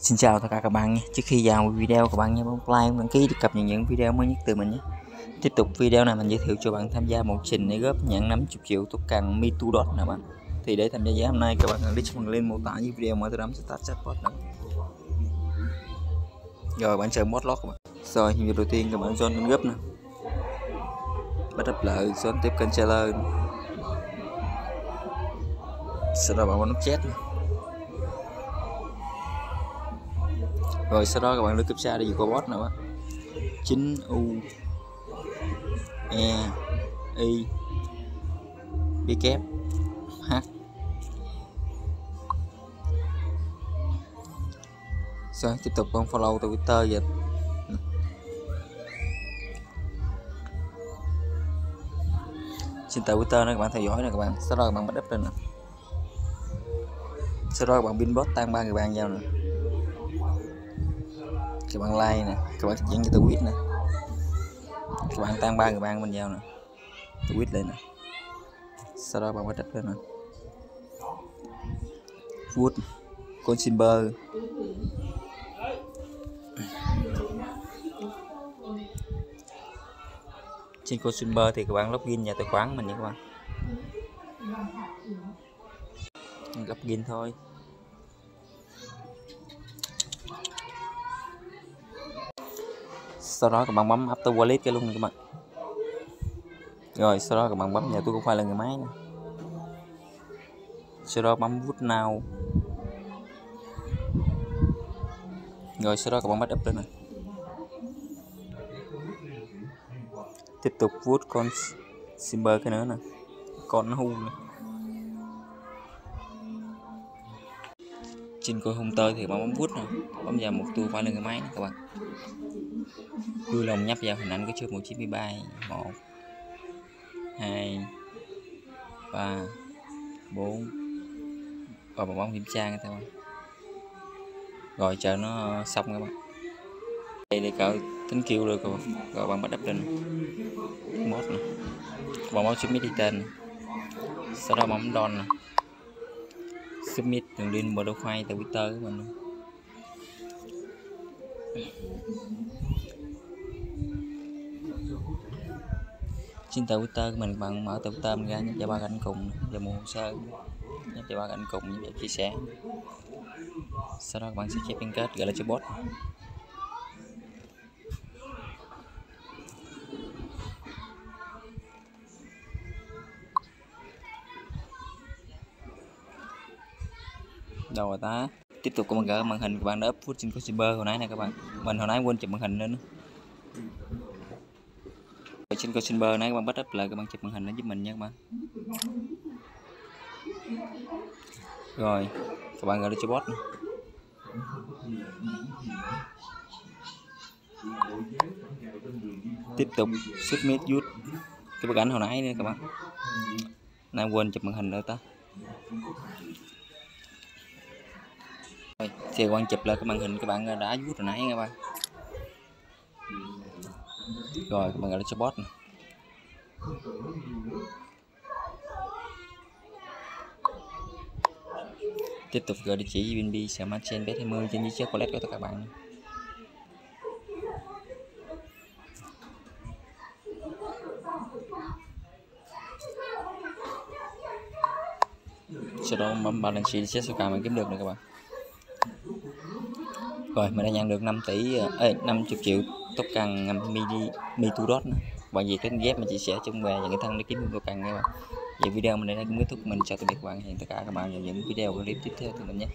Xin chào tất cả các bạn nhé. Trước khi vào video các bạn nhớ bấm like, đăng ký để cập nhật những video mới nhất từ mình nhé. Tiếp tục video này mình giới thiệu cho bạn tham gia một trình để góp nhận 50 triệu tốt càng mi tu Dot nè bạn. Thì để tham gia giá hôm nay các bạn click phần link mô tả dưới video mở từ sẽ start chatbot nè. Rồi bạn chờ mod lót các bạn. Rồi nhiệm vụ đầu tiên các bạn join kênh group nè. Bắt đập lại join tiếp kênh trailer. Sau đó bạn bấm nút chat nè. Rồi sau đó các bạn lưu cấp để đi qua bot nữa, 9 u e i b kép h. Rồi tiếp tục bấm follow từ twitter vậy xin tờ twitter nữa các bạn theo dõi nè các bạn. Sau đó các bạn bắt up lên nè. Sau đó các bạn pin bot tăng ba người bạn vào nè các bạn like nè các bạn dẫn cho tôi quýt nè các bạn tăng ba người bạn bên vào nè tôi quýt lên nè sau đó bạn bắt đập lên nè wood, con silver trên con silver thì các bạn login vào tài khoản mình nha các bạn. Login thôi. Sau đó các bạn bấm after Wallet cái luôn các bạn. Rồi, sau đó các bạn bấm nhà tôi cũng phải là người máy nè. Sau đó bấm vút nào rồi, sau đó các bạn bắt up lên này. Tiếp tục vút con simber cái nữa nè. Con nó này. Trên coi hung tơi thì bạn bấm vút này bấm vào một tua khóa là cái máy này các bạn. Vui lòng nhấp vào hình ảnh của chương 193 1 2 3 4 và một bấm kiểm tra các bạn. Rồi chờ nó xong các bạn. Đây để cỡ tính kêu rồi các bạn. Rồi bạn bắt đắp lên. Mốt này bạn bấm submit đi tên sau đó bấm don này submit đường link mở tại từ twitter của mình. Trên tờ Twitter của mình, bạn mở tờ Twitter mình ra nhập vào ba anh cùng và mua hồ sơ. Nhập vào ba anh cùng như vậy chia sẻ. Sau đó các bạn sẽ chép liên kết, gọi là cho bot. Rồi ta? Tiếp tục con gỡ màn hình của bạn đã up phút trên consumer hồi nãy này các bạn. Mình hồi nãy quên chụp màn hình nữa, nữa trên Consumer nãy các bạn bắt up lại các bạn chụp màn hình nó giúp mình nha các bạn. Rồi các bạn gọi cho bot này. tiếp tục submit use cái bức ảnh hồi nãy nữa các bạn. Nãy quên chụp màn hình nữa ta. Thì quan chụp lại cái màn hình các bạn đã vút hồi nãy các bạn. Rồi, các bạn gọi là cho bot này. tiếp tục gửi địa chỉ UNB Smart Chain B20 trên chiếc wallet của tất cả các bạn. Sau đó, bấm balance sheet sẽ số cả mình kiếm được này các bạn rồi mình đã nhận được 5 tỷ ờ, ê, 50 triệu token um, mini mitudot bạn gì cái ghép mình chia sẻ chung về những cái thân để kiếm được token nha bạn vậy video mình đến đây cũng kết thúc. Mình chào tạm biệt các bạn. Hẹn tất cả các bạn vào những video clip tiếp theo của mình nhé.